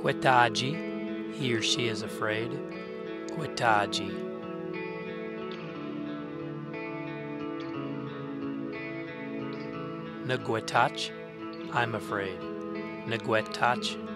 Quetaji, he or she is afraid. Quetaji. Naguetach, I'm afraid. Naguetach,